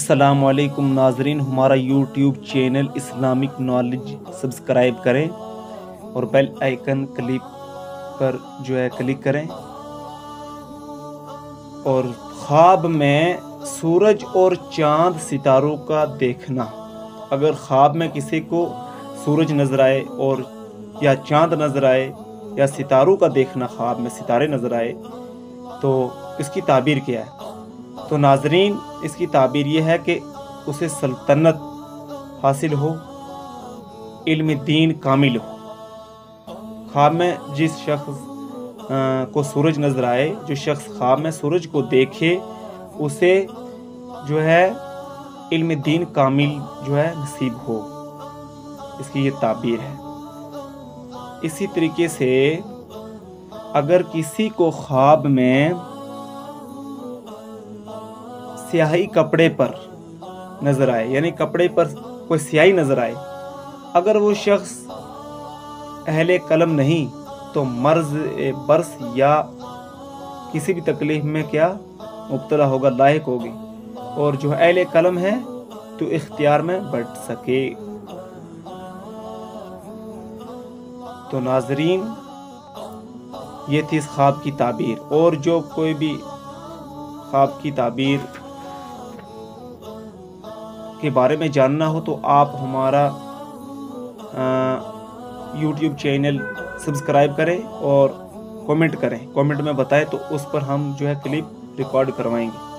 असलकुम नाजरीन हमारा YouTube channel Islamic knowledge subscribe करें और बेल आइकन क्लिक पर जो है क्लिक करें। और ख्वाब में सूरज और चाँद सितारों का देखना। अगर ख्वाब में किसी को सूरज नज़र आए और या चाँद नज़र आए या सितारों का देखना, ख्वाब में सितारे नज़र आए तो इसकी ताबीर क्या है? तो नाजरीन, इसकी ताबीर यह है कि उसे सल्तनत हासिल हो, इल्म दीन कामिल हो। ख्वाब में जिस शख्स को सूरज नज़र आए, जो शख्स ख्वाब में सूरज को देखे, उसे जो है इल्म दीन कामिल जो है नसीब हो। इसकी ये ताबीर है। इसी तरीके से अगर किसी को ख्वाब में स्याही कपड़े पर नज़र आए, यानी कपड़े पर कोई स्याही नज़र आए। अगर वो शख्स अहले कलम नहीं तो मर्ज बरस या किसी भी तकलीफ़ में क्या मुबतला होगा, लायक होगी। और जो अहले कलम है तो इख्तियार में बढ़ सके। तो नाजरीन, ये थी इस ख्वाब की ताबीर। और जो कोई भी ख्वाब की ताबीर के बारे में जानना हो तो आप हमारा यूट्यूब चैनल सब्सक्राइब करें और कमेंट करें। कमेंट में बताएँ तो उस पर हम जो है क्लिप रिकॉर्ड करवाएँगे।